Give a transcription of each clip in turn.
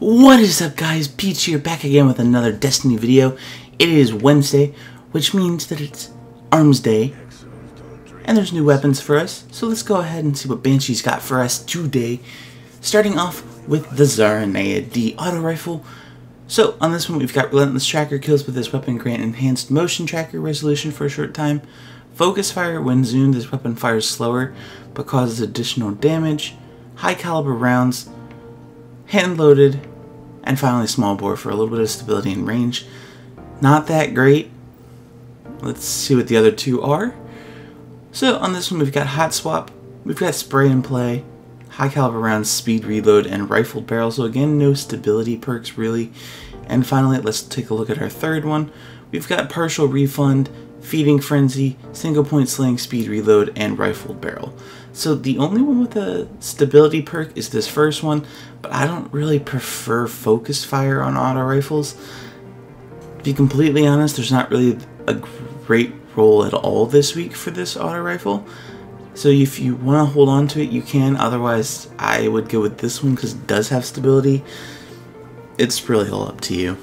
What is up guys, Peach here back again with another Destiny video. It is Wednesday, which means that it's Arms Day, and there's new weapons for us, so let's go ahead and see what Banshee's got for us today. Starting off with the Zarinaea D auto rifle. So on this one we've got Relentless Tracker kills with this weapon grant enhanced motion tracker resolution for a short time. Focus fire when zoomed this weapon fires slower but causes additional damage. High caliber rounds hand loaded, and finally small bore for a little bit of stability and range. Not that great. Let's see what the other two are. So on this one we've got hot swap, we've got spray and play, high caliber rounds, speed reload, and rifled barrel. So again, no stability perks really. And finally, let's take a look at our third one. We've got partial refund, feeding frenzy, single point sling, speed reload, and rifled barrel. So the only one with a stability perk is this first one, but I don't really prefer focus fire on auto rifles. To be completely honest, there's not really a great role at all this week for this auto rifle. So if you want to hold on to it, you can. Otherwise, I would go with this one because it does have stability. It's really all up to you.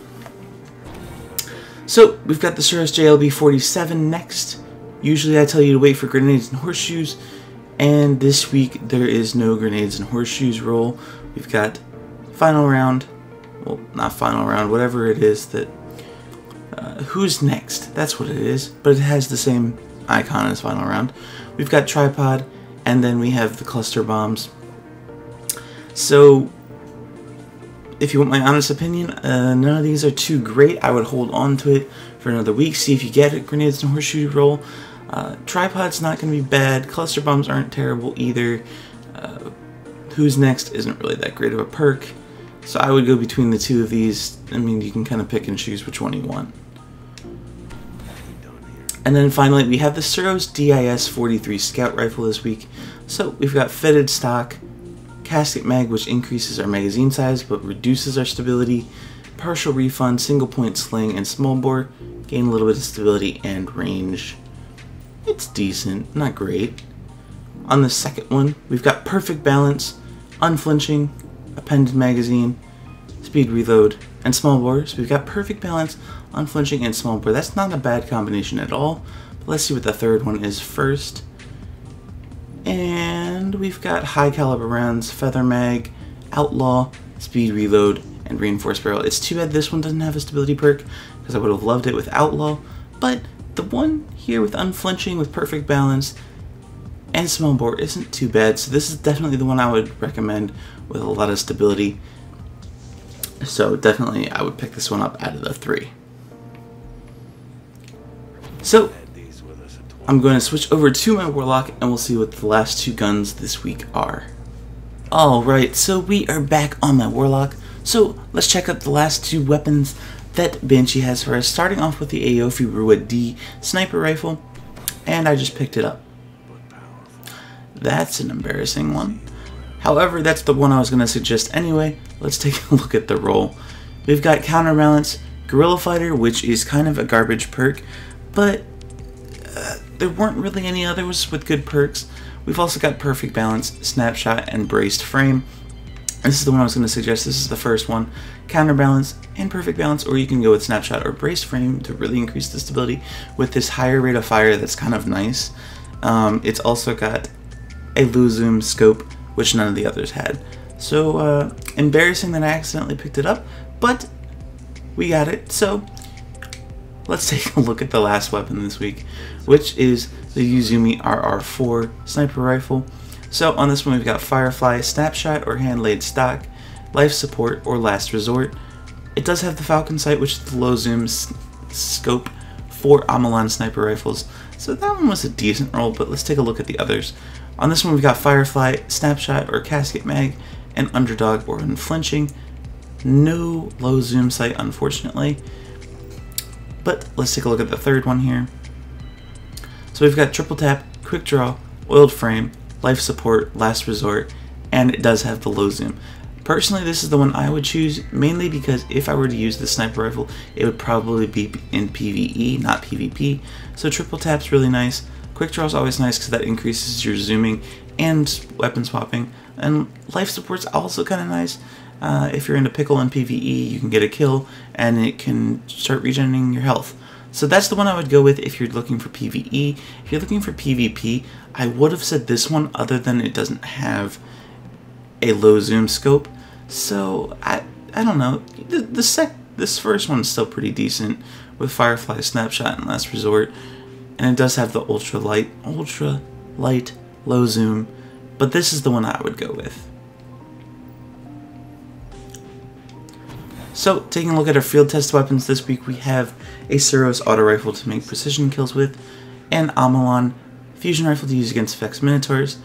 So we've got the Suros JLB 47 next. Usually I tell you to wait for grenades and horseshoes. And this week there is no grenades and horseshoes roll. We've got final round. Well, not final round, whatever it is that... Uh, who's next? That's what it is. But it has the same icon as final round. We've got tripod. And then we have the cluster bombs. So if you want my honest opinion, uh, none of these are too great. I would hold on to it for another week, see if you get it. Grenades and horseshoe roll. Uh, tripod's not going to be bad. Cluster bombs aren't terrible either. Uh, who's next isn't really that great of a perk. So I would go between the two of these. I mean, you can kind of pick and choose which one you want. And then finally, we have the Suros DIS-43 Scout Rifle this week. So we've got fitted stock, Casket Mag, which increases our magazine size but reduces our stability, partial refund, single point sling, and small bore, gain a little bit of stability and range. It's decent, not great. On the second one, we've got perfect balance, unflinching, appended magazine, speed reload, and small bore. So we've got perfect balance, unflinching, and small bore. That's not a bad combination at all. But let's see what the third one is first. And we've got high caliber rounds, feather mag, outlaw, speed reload, and reinforced barrel. It's too bad this one doesn't have a stability perk because I would have loved it with outlaw, but the one here with unflinching, with perfect balance, and small bore isn't too bad. So this is definitely the one I would recommend with a lot of stability. So definitely I would pick this one up out of the three. So I'm going to switch over to my Warlock and we'll see what the last two guns this week are. Alright, so we are back on my Warlock. So let's check out the last two weapons that Banshee has for us, starting off with the Aoife Rua D Sniper Rifle, and I just picked it up. That's an embarrassing one. However, that's the one I was going to suggest anyway. Let's take a look at the roll. We've got Counterbalance, Guerrilla Fighter, which is kind of a garbage perk, but uh, there weren't really any others with good perks. We've also got Perfect Balance, Snapshot, and Braced Frame. This is the one I was going to suggest. This is the first one. Counterbalance and Perfect Balance, or you can go with Snapshot or brace Frame to really increase the stability with this higher rate of fire that's kind of nice. Um, it's also got a low zoom scope, which none of the others had. So, uh, embarrassing that I accidentally picked it up, but we got it. So, let's take a look at the last weapon this week, which is the Uzume RR4 sniper rifle. So on this one we've got Firefly, Snapshot or Hand Laid Stock, Life Support or Last Resort. It does have the Falcon sight, which is the low zoom scope for Omolon sniper rifles. So that one was a decent roll, but let's take a look at the others. On this one we've got Firefly, Snapshot or Casket Mag, and Underdog or Unflinching. No low zoom sight unfortunately. But let's take a look at the third one here. So we've got triple tap, quick draw, oiled frame, life support, last resort, and it does have the low zoom. Personally, this is the one I would choose, mainly because if I were to use the sniper rifle, it would probably be in PvE, not PvP. So triple tap's really nice. Quick draw is always nice because that increases your zooming and weapon swapping. And life support's also kind of nice. Uh, if you're into pickle and PvE, you can get a kill and it can start regenerating your health. So that's the one I would go with if you're looking for PvE. If you're looking for PvP, I would have said this one other than it doesn't have a low zoom scope. So I I don't know. The, the sec this first one's still pretty decent with Firefly Snapshot and Last Resort, and it does have the ultra light, ultra light, low zoom, but this is the one I would go with. So, taking a look at our field test weapons this week, we have a Suros auto rifle to make precision kills with, an Omolon fusion rifle to use against Vex Minotaurs,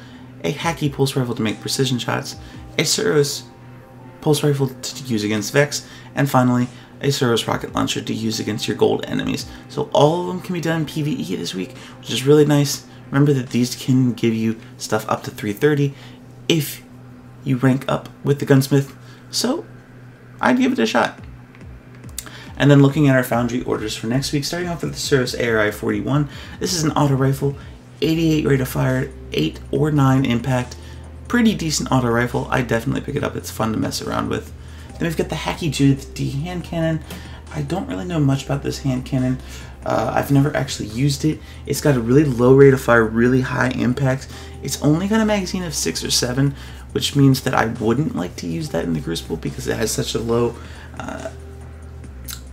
a Häkke pulse rifle to make precision shots, a Suros pulse rifle to use against Vex, and finally, a Suros rocket launcher to use against your gold enemies. So all of them can be done in PvE this week, which is really nice. Remember that these can give you stuff up to 330 if you rank up with the gunsmith. So I'd give it a shot. And then looking at our foundry orders for next week, starting off with the Suros ARI 41. This is an auto rifle, 88 rate of fire, 8 or 9 impact. Pretty decent auto rifle. I definitely pick it up. It's fun to mess around with. Then we've got the Häkke Judith D hand cannon. I don't really know much about this hand cannon. Uh, I've never actually used it. It's got a really low rate of fire, really high impact. It's only got a magazine of 6 or 7, which means that I wouldn't like to use that in the Crucible because it has such a low uh,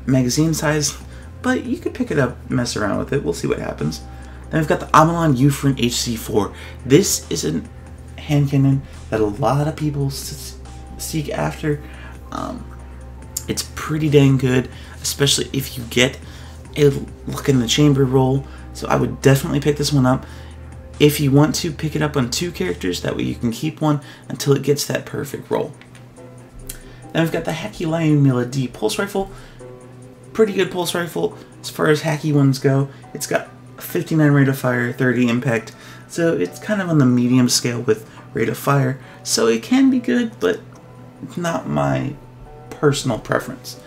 magazine size. But you could pick it up, mess around with it. We'll see what happens. Then we've got the Omolon Uffern HC4. This is a hand cannon that a lot of people seek after. Um, it's pretty dang good, especially if you get a luck in the chamber roll. So I would definitely pick this one up. If you want to pick it up on two characters, that way you can keep one until it gets that perfect roll. Then we've got the Häkke Lion Mila D pulse rifle. Pretty good pulse rifle as far as hacky ones go. It's got 59 rate of fire, 30 impact, so it's kind of on the medium scale with rate of fire. So it can be good, but not my personal preference.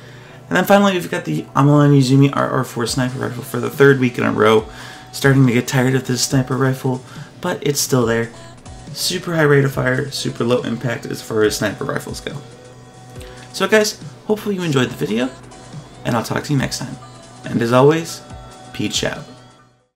And then finally, we've got the Omolon Uzume RR4 sniper rifle for the third week in a row. Starting to get tired of this sniper rifle, but it's still there. Super high rate of fire, super low impact as far as sniper rifles go. So guys, hopefully you enjoyed the video, and I'll talk to you next time. And as always, peace out.